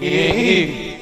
E